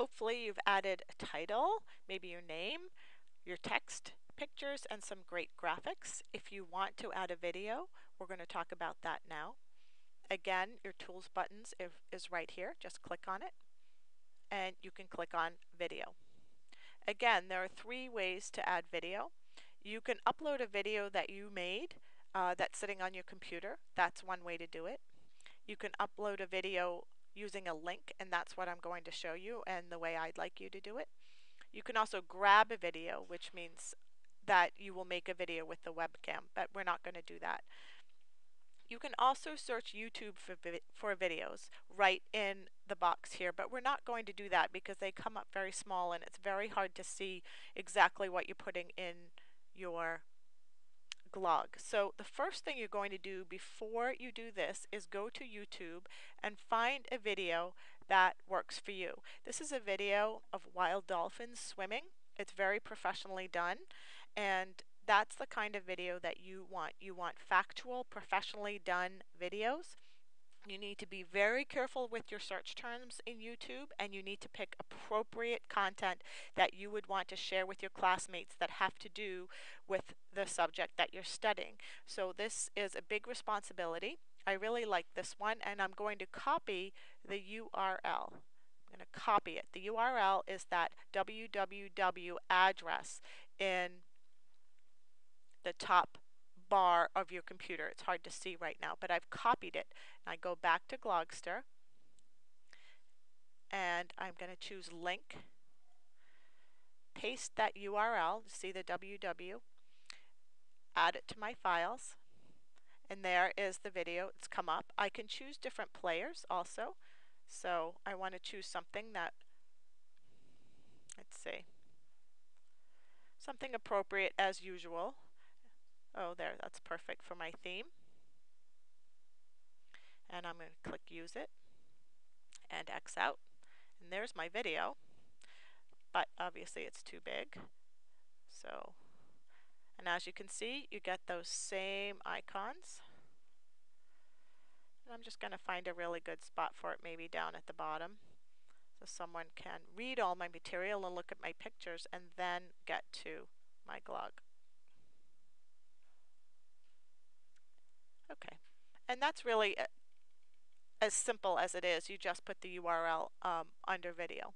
Hopefully you've added a title, maybe your name, your text, pictures, and some great graphics. If you want to add a video, we're going to talk about that now. Again, your tools buttons is right here. Just click on it and you can click on video. Again, there are three ways to add video. You can upload a video that you made uh, that's sitting on your computer. That's one way to do it. You can upload a video using a link and that's what I'm going to show you and the way I'd like you to do it. You can also grab a video which means that you will make a video with the webcam but we're not going to do that. You can also search YouTube for, for videos right in the box here, but we're not going to do that because they come up very small and it's very hard to see exactly what you're putting in your glog. So the first thing you're going to do before you do this is go to YouTube and find a video that works for you. This is a video of wild dolphins swimming. It's very professionally done and that's the kind of video that you want. You want factual, professionally done videos. You need to be very careful with your search terms in YouTube and you need to pick appropriate content that you would want to share with your classmates that have to do with the subject that you're studying. So this is a big responsibility. I really like this one and I'm going to copy the URL. I'm going to copy it. The URL is that www address in the top bar of your computer. It's hard to see right now, but I've copied it. I go back to Glogster and I'm going to choose link, paste that URL, see the www, add it to my files, and there is the video. It's come up. I can choose different players also. So I want to choose something that, let's see, something appropriate as usual. Oh, there, that's perfect for my theme. And I'm going to click use it and X out. And there's my video, but obviously it's too big. So, and as you can see, you get those same icons. And I'm just going to find a really good spot for it, maybe down at the bottom. So someone can read all my material and look at my pictures and then get to my glog. And that's really uh, as simple as it is. You just put the URL um, under video.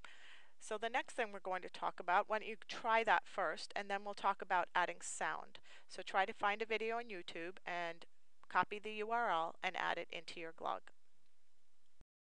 So the next thing we're going to talk about, why don't you try that first, and then we'll talk about adding sound. So try to find a video on YouTube and copy the URL and add it into your glog.